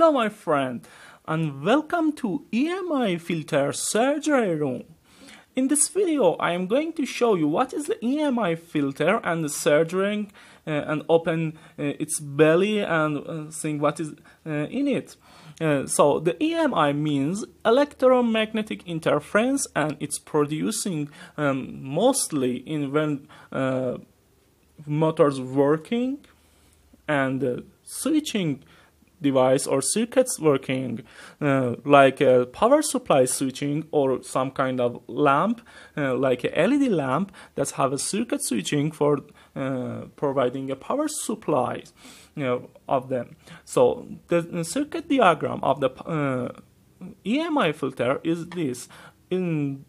Hello my friend and welcome to EMI filter surgery room. In this video I am going to show you what is the EMI filter and the surgery uh, and open uh, its belly and uh, seeing what is uh, in it. Uh, so the EMI means electromagnetic interference and it's producing um, mostly in when uh, motors working and switching device or circuits working uh, like a power supply switching or some kind of lamp uh, like a LED lamp that have a circuit switching for uh, providing a power supply you know, of them. So the circuit diagram of the uh, EMI filter is this. In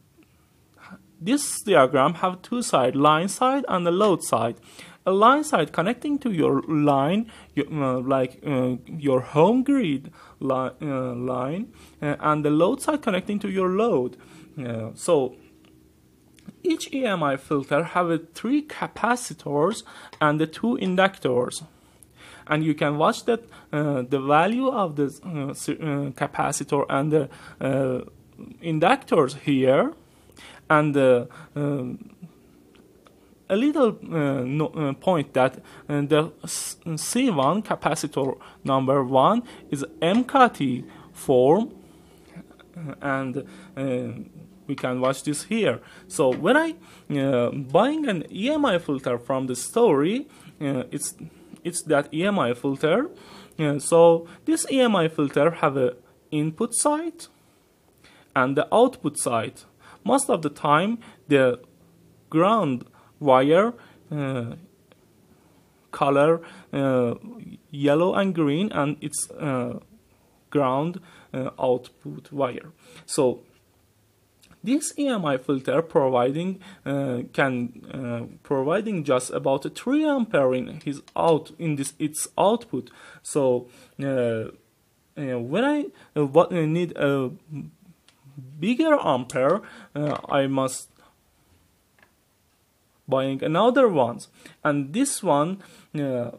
this diagram have two sides line side and the load side a line side connecting to your line, uh, like uh, your home grid li uh, line, uh, and the load side connecting to your load. Uh, so each EMI filter have three capacitors and the two inductors. And you can watch that uh, the value of the capacitor and the inductors here, and the um, a little uh, no, uh, point that uh, the C1 capacitor number 1 is MCATI form and we can watch this here. So when I uh, buying an EMI filter from the store, uh, it's it's that EMI filter. Uh, so this EMI filter have a input side and the output side. Most of the time, the ground wire uh, color uh, yellow and green and its uh, ground output wire so this EMI filter providing uh, can uh, providing just about 3 ampere in his out in this its output. So uh, when I what I need a bigger ampere, I must buying another ones. And this one uh,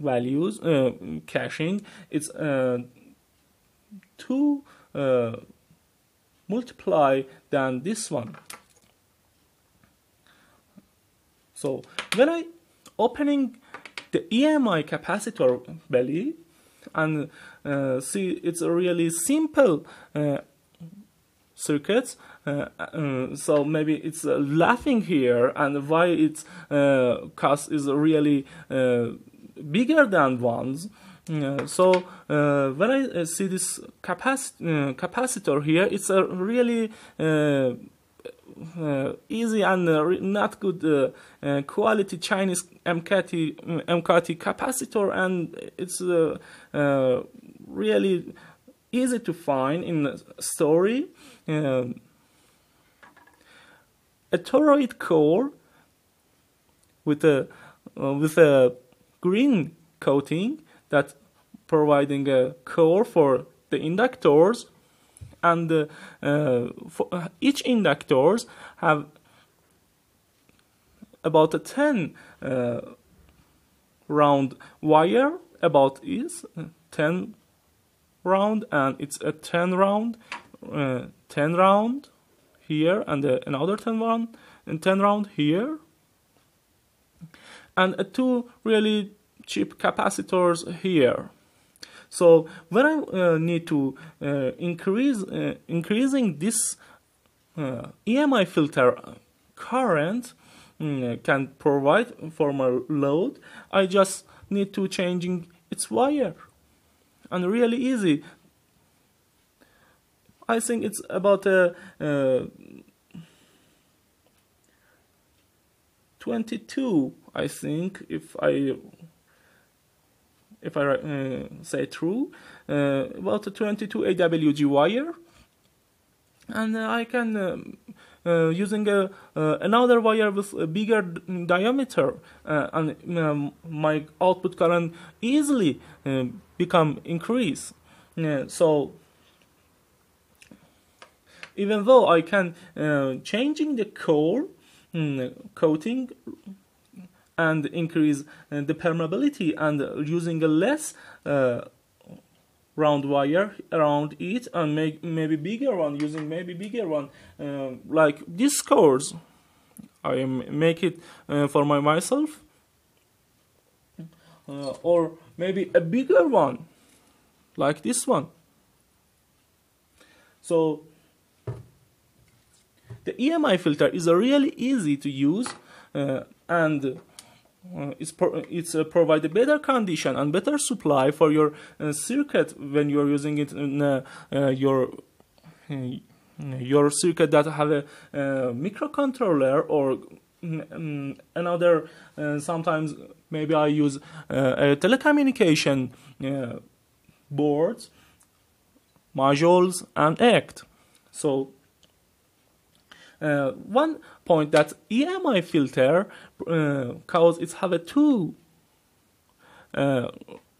values uh, caching it's uh, two uh, multiply than this one. So when I opening the EMI capacitor belly and uh, see it's a really simple uh, circuits uh, uh, so maybe it's uh, laughing here and why its cost is really bigger than ones so when I see this capac capacitor here it's a really uh, easy and uh, not good uh, quality Chinese MCATI, MCATI capacitor and it's really easy to find in the story. Um, a toroid core with a uh, with a green coating that providing a core for the inductors and uh, uh, each inductors have about a 10 uh, round wire about is uh, 10 round and it's a 10 round uh, 10 round here and uh, another 10 round and 10 round here. And uh, two really cheap capacitors here so when I uh, need to uh, increase uh, increasing this EMI filter current mm, can provide for my load I just need to changing its wire and really easy. I think it's about a, uh, 22 I think if I if I uh, say true uh, about a 22 AWG wire. And I can um, uh, using a, uh, another wire with a bigger diameter uh, and um, my output current easily become increase. So even though I can changing the core mm, coating and increase the permeability and using a less uh, round wire around it and make maybe bigger one using maybe bigger one uh, like this course I make it uh, for my myself. Uh, or maybe a bigger one like this one. So the EMI filter is really easy to use uh, and uh, it's, it's uh, provide a better condition and better supply for your uh, circuit when you're using it in uh, uh, your your circuit that have a microcontroller or um, another sometimes maybe I use a telecommunication boards modules and ACT. So uh, one point that EMI filter uh, cause it have a two uh,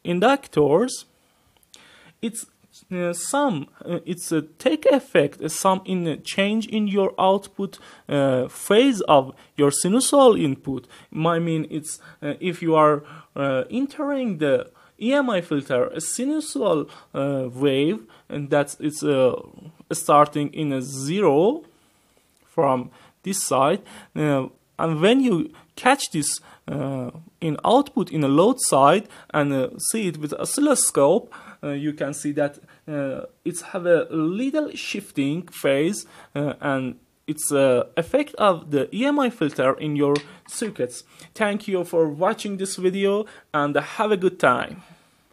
inductors. It's uh, some uh, it's a take effect uh, some in change in your output uh, phase of your sinusoidal input I mean it's if you are entering the EMI filter a sinusoidal wave and that's it's starting in a zero from this side uh, and when you catch this uh, in output in a load side and uh, see it with oscilloscope uh, you can see that uh, it's have a little shifting phase uh, and it's a effect of the EMI filter in your circuits. Thank you for watching this video and have a good time.